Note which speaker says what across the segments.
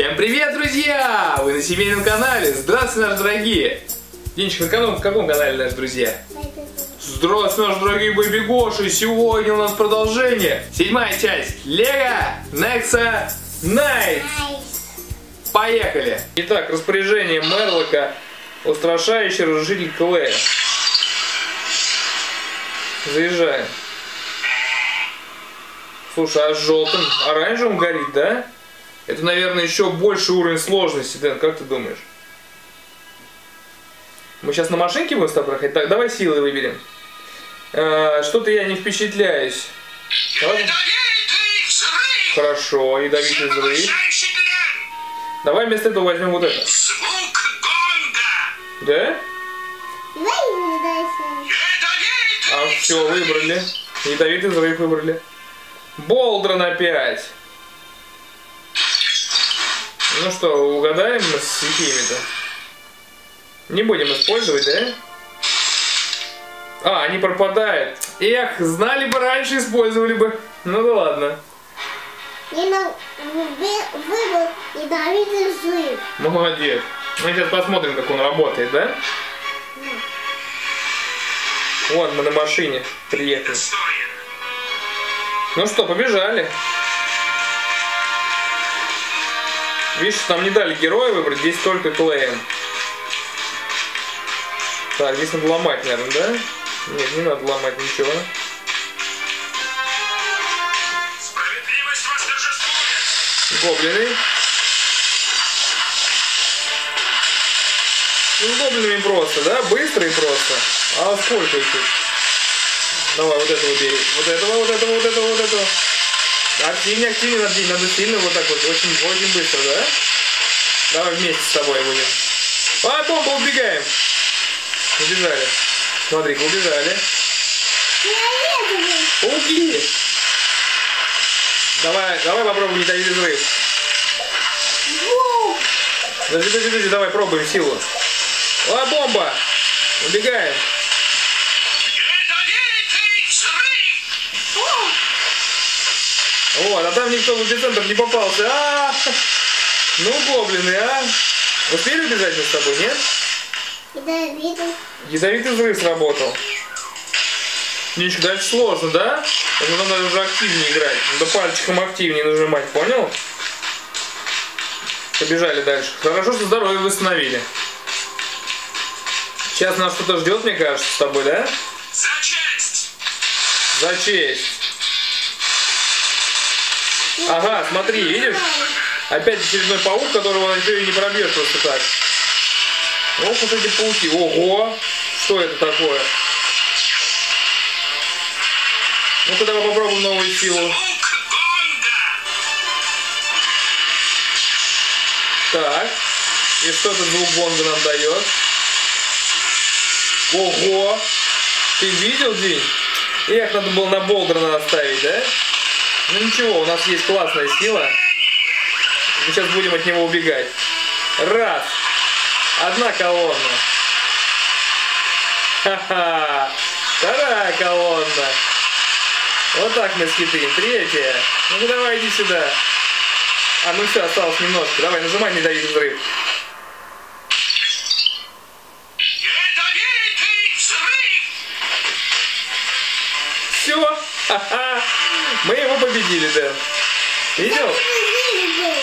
Speaker 1: Всем привет, друзья! Вы на семейном канале. Здравствуйте, наши дорогие! Денечка, на каком, каком канале наши друзья? Здравствуйте, наши дорогие бэби-гоши! Сегодня у нас продолжение. Седьмая часть. Лего Nexa Night. Поехали! Итак, распоряжение Мерлока. Устрашающий разрушитель Клея. Заезжаем. Слушай, а желтым, оранжевым горит, да? Это, наверное, еще больше уровень сложности, Дэн, как ты думаешь? Мы сейчас на машинке будем с тобой проходить? Так, давай силы выберем. А, Что-то я не впечатляюсь. Давай. Хорошо, ядовитый взрыв. Давай вместо этого возьмем вот это.
Speaker 2: Звук гонга!
Speaker 1: Да? А все, выбрали. Ядовитый взрыв выбрали. Болдрон опять. Ну что, угадаем мы с какими-то? Не будем использовать, да? А, они пропадают. Эх, знали бы раньше, использовали бы. Ну да ладно.
Speaker 3: Я выбрал ядовитый взрыв.
Speaker 1: Молодец. Мы сейчас посмотрим, как он работает, да? Вон, мы на машине приехали. Ну что, побежали. Видишь, нам не дали героя выбрать, здесь только клеем. Так, здесь надо ломать, наверное, да? Нет, не надо ломать ничего. Гоблины. Ну, гоблинами просто, да? Быстро и просто. А сколько их тут? Давай, вот этого бери. Вот этого, вот этого, вот этого, вот этого. Активнее, активнее надо, надо сильно вот так вот, очень, очень быстро, да? Давай вместе с тобой будем. А, бомба, убегаем. Убежали. Смотри-ка, убежали. Пауки! Давай, давай попробуем ядовитый взрыв.
Speaker 3: Волк.
Speaker 1: Подожди, подожди, подожди, давай пробуем силу. А, бомба! Убегаем. Вот, а там никто в эпицентр не попался. А, ну, гоблины, а. Успели убежать мы с тобой, нет?
Speaker 3: Ядовитый.
Speaker 1: Ядовитый взрыв сработал. Ничего, дальше сложно, да? Это надо уже активнее играть. Надо пальчиком активнее нажимать, понял? Побежали дальше. Хорошо, что здоровье восстановили. Сейчас нас что-то ждет, мне кажется, с тобой, да?
Speaker 2: За честь!
Speaker 1: За честь. Ага, смотри, видишь? Опять очередной паук, которого еще и не пробьешь просто так. Ох уж эти пауки. Ого! Что это такое? Ну-ка давай попробуем новую силу. Так. И что этот звук бонга нам дает? Ого! Ты видел, День? Эх, надо было на Болдерна оставить, да? Ну ничего, у нас есть классная сила. Мы сейчас будем от него убегать. Раз. Одна колонна. Ха-ха. Вторая колонна. Вот так мы скипим. Третья. Ну давай иди сюда. А, ну все, осталось немножко. Давай, нажимай не дави взрыв.
Speaker 2: Ядовитый взрыв!
Speaker 1: Все. Мы его победили, Дэн. Видел?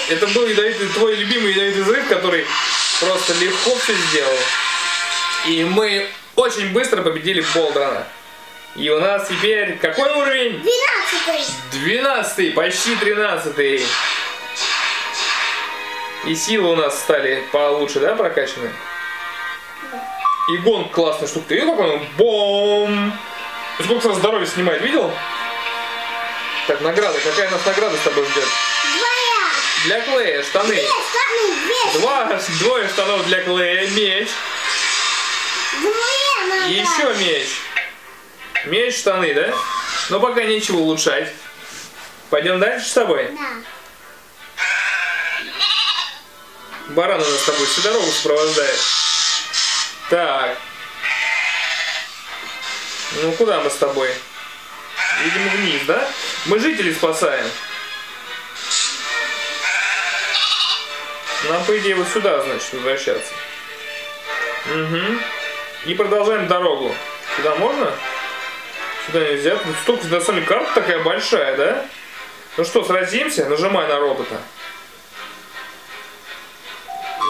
Speaker 1: Это был ядовитый, твой любимый ядовитый взрыв, который просто легко все сделал. И мы очень быстро победили Болдрана. И у нас теперь какой уровень?
Speaker 3: Двенадцатый.
Speaker 1: 12, почти 13. И силы у нас стали получше, да, прокачаны? И гонг классная штука. Ты видел, как он? Бом! Сколько сразу здоровья снимает, видел? Так, награда. Какая у нас награда с тобой ждет?
Speaker 3: Двоя.
Speaker 1: Для Клея штаны.
Speaker 3: Две штаны. Две.
Speaker 1: Два, двое штанов для Клея, меч.
Speaker 3: Две.
Speaker 1: И еще меч. Меч, штаны, да? Но пока нечего улучшать. Пойдем дальше с тобой?
Speaker 3: Да.
Speaker 1: Баран у нас с тобой всю дорогу сопровождает. Так. Ну, куда мы с тобой? Видимо, вниз, да? Мы жителей спасаем. Нам, по идее, вот сюда, значит, возвращаться. Угу. И продолжаем дорогу. Сюда можно? Сюда нельзя. Тут столько, на самом деле, карта такая большая, да? Ну что, сразимся? Нажимай на робота.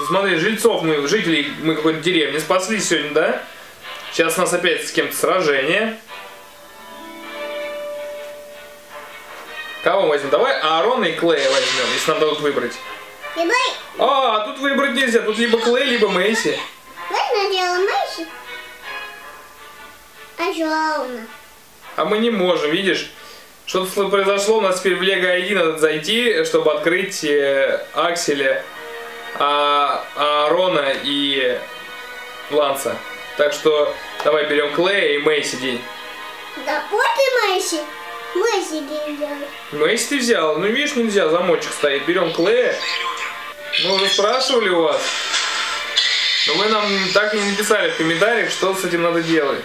Speaker 1: Смотри, жильцов мы, жителей мы какой-то деревни спасли сегодня, да? Сейчас у нас опять с кем-то сражение. Кого возьмем? Давай Аарона и Клея возьмем, если нам дадут выбрать. А, тут выбрать нельзя. Тут либо Клей, либо Мэйси.
Speaker 3: давай наделаем Мэйси. А Жуауна.
Speaker 1: А мы не можем, видишь? Что-то произошло, у нас теперь в Лего ID надо зайти, чтобы открыть э, Акселя, а, Аарона и Ланса. Так что давай берем Клея и Мэйси день.
Speaker 3: Да вот и Мэйси. Мэйси день делать.
Speaker 1: Мэйси ты взял? Ну видишь, нельзя, замочек стоит. Берем Клея. Мы уже спрашивали у вас. Но вы нам так и не написали в комментариях, что с этим надо делать.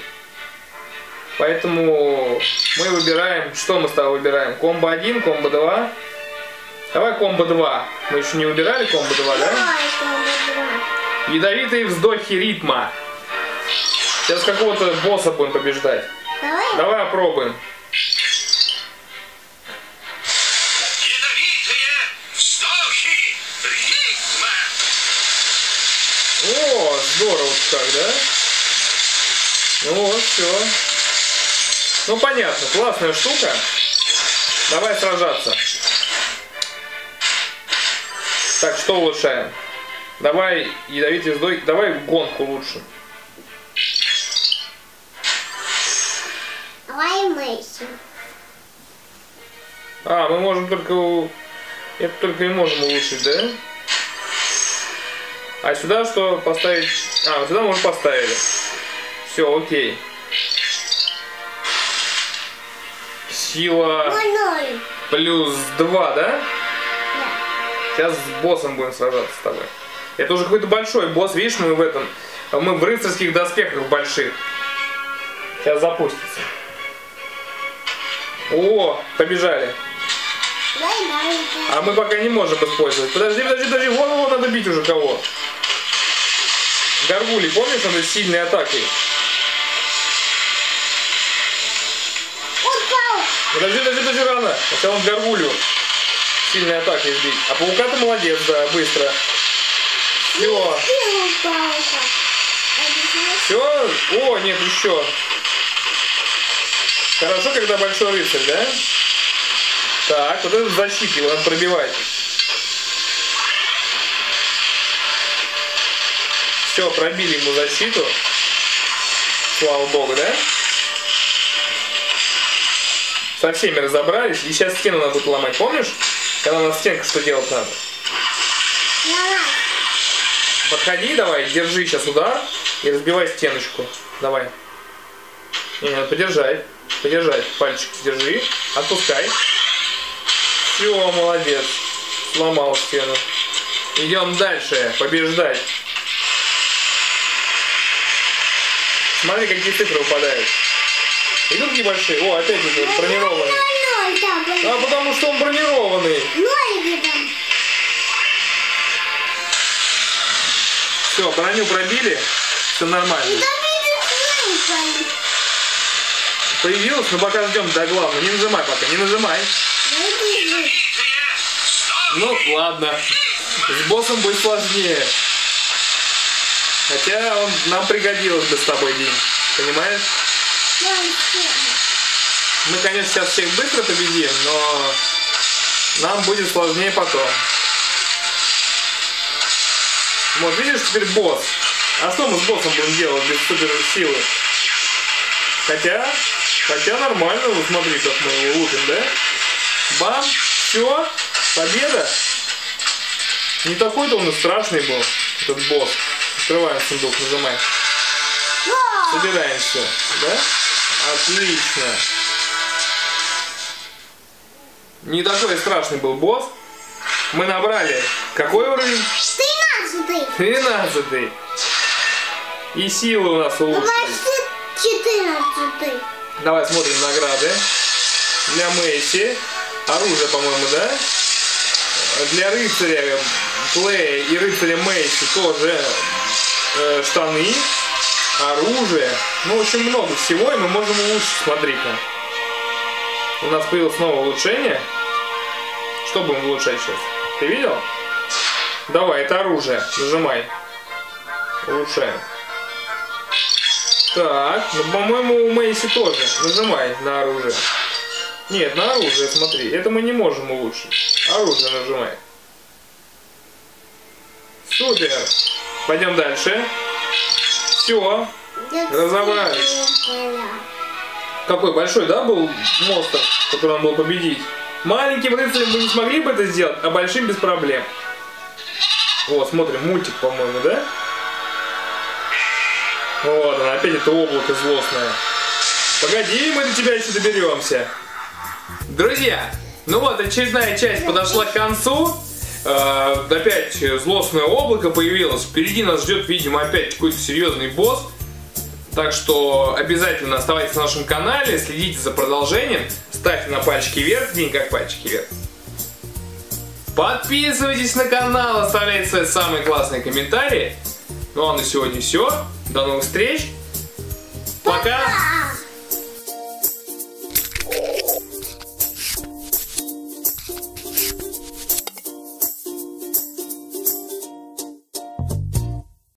Speaker 1: Поэтому мы выбираем, что мы с тобой выбираем? Комбо 1, комбо 2. Давай комбо 2. Мы еще не выбирали комбо 2, да?
Speaker 3: Давай, комбо два.
Speaker 1: Ядовитые вздохи ритма. Сейчас какого-то босса будем побеждать.
Speaker 3: Давай.
Speaker 1: Давай опробуем. Здорово как, да? Ну вот, все. Ну понятно, классная штука. Давай сражаться. Так, что улучшаем? Давай ядовитый вздох, давай гонку лучше.
Speaker 3: Давай Мэйси.
Speaker 1: А, мы можем только... Это только и можем улучшить, да? А сюда что поставить? А, сюда мы уже поставили. Все, окей. Сила плюс 2, да? Сейчас с боссом будем сражаться с тобой. Это уже какой-то большой босс, видишь, мы в этом... Мы в рыцарских доспехах больших. Сейчас запустится. О, побежали. А мы пока не можем использовать. Подожди, подожди, подожди. Вон, вон, надо бить уже кого. Гаргули, помнишь, надо сильной атакой?
Speaker 3: Упал.
Speaker 1: Подожди, подожди, подожди, рано. Сначала он гаргулю сильной атакой сбить. А паука-то молодец, да, быстро. Все.
Speaker 3: Упал.
Speaker 1: Все? О, нет, еще. Хорошо, когда большой рыцарь, да? Так, вот этот защит, его надо пробивать. Все, пробили ему защиту. Слава богу, да? Со всеми разобрались. И сейчас стену надо будет ломать. Помнишь? Когда у нас стенка, что делать надо? Подходи, давай, держи сейчас удар и разбивай стеночку. Давай. Не, надо подержать. Подержать. Пальчик держи. Отпускай. Все, молодец. Сломал стену. Идем дальше. Побеждать. Смотри, какие цифры выпадают. Идут какие большие. О, опять идет бронированный.
Speaker 3: Ноль там.
Speaker 1: А потому что он бронированный.
Speaker 3: Там.
Speaker 1: Все, броню пробили. Все нормально. Появилось, но пока ждем до главного. Не нажимай пока, не нажимай. Ну, ладно. С боссом будет сложнее. Хотя он нам пригодилось бы с тобой, Дим. Понимаешь? Мы, конечно, сейчас всех быстро победим, но нам будет сложнее потом. Вот, видишь, теперь босс. А что мы с боссом будем делать без супер силы? Хотя, хотя нормально, вот смотри, как мы его лупим, да? Бам, все, победа. Не такой-то он и страшный был, этот босс. Открываем сундук, нажимаем.
Speaker 3: Во.
Speaker 1: Собираем все, да? Отлично. Не такой страшный был босс. Мы набрали какой уровень?
Speaker 3: Тринадцатый.
Speaker 1: 13. И силы у нас улучшились.
Speaker 3: Двадцать четырнадцатый.
Speaker 1: Давай смотрим награды. Для Мэйси. Оружие, по-моему, да? Для рыцаря Клея и рыцаря Мэйси тоже э, штаны, оружие. Ну, очень много всего, и мы можем улучшить, смотри-ка. У нас появилось новое улучшение. Что будем улучшать сейчас? Ты видел? Давай, это оружие. Нажимай. Улучшаем. Так, ну, по-моему, у Мэйси тоже. Нажимай на оружие. Нет, на оружие, смотри. Это мы не можем улучшить. Оружие нажимай. Супер. Пойдем дальше. Все. Разобрались. Какой большой, да, был монстр, который нам был победить? Маленьким рыцарем мы не смогли бы это сделать, а большим без проблем. Вот, смотрим, мультик, по-моему, да? Вот он, опять это облако злостное. Погоди, мы до тебя еще доберемся. Друзья, ну вот, очередная часть подошла к концу. Э, опять злостное облако появилось. Впереди нас ждет, видимо, опять какой-то серьезный босс. Так что обязательно оставайтесь на нашем канале, следите за продолжением, ставьте на пальчики вверх, день как пальчики вверх. Подписывайтесь на канал, оставляйте свои самые классные комментарии. Ну а на сегодня все. До новых встреч. Пока!